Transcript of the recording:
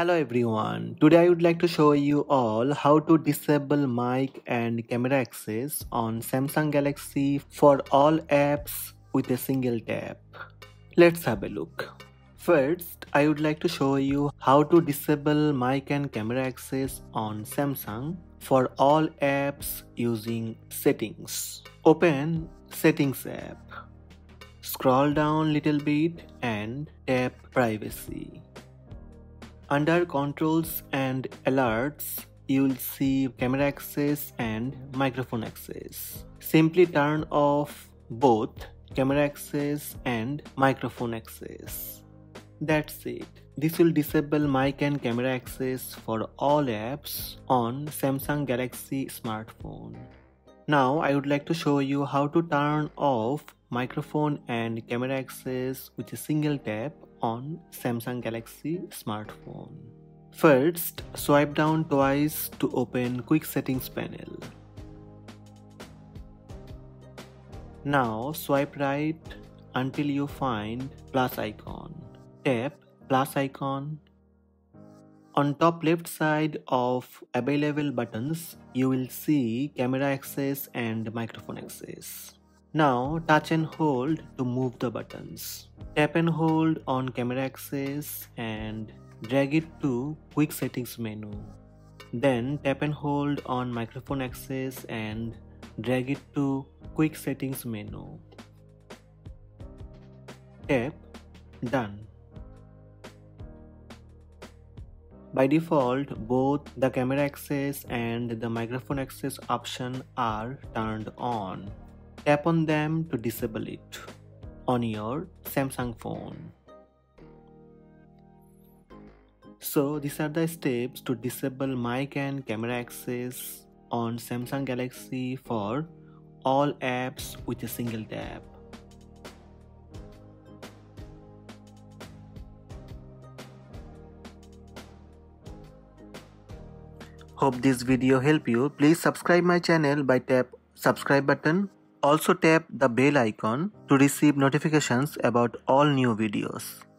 Hello everyone, today I would like to show you all how to disable mic and camera access on Samsung Galaxy for all apps with a single tap. Let's have a look. First, I would like to show you how to disable mic and camera access on Samsung for all apps using settings. Open settings app. Scroll down little bit and tap privacy. Under controls and alerts, you will see camera access and microphone access. Simply turn off both camera access and microphone access. That's it. This will disable mic and camera access for all apps on Samsung Galaxy smartphone. Now I would like to show you how to turn off microphone and camera access with a single tap on Samsung Galaxy smartphone. First, swipe down twice to open quick settings panel. Now swipe right until you find plus icon. Tap plus icon. On top left side of available buttons, you will see camera access and microphone access. Now touch and hold to move the buttons. Tap and hold on camera access and drag it to quick settings menu. Then tap and hold on microphone access and drag it to quick settings menu. Tap done. By default, both the camera access and the microphone access option are turned on. Tap on them to disable it on your Samsung phone. So these are the steps to disable mic and camera access on Samsung Galaxy for all apps with a single tap. Hope this video help you. Please subscribe my channel by tap subscribe button also tap the bell icon to receive notifications about all new videos.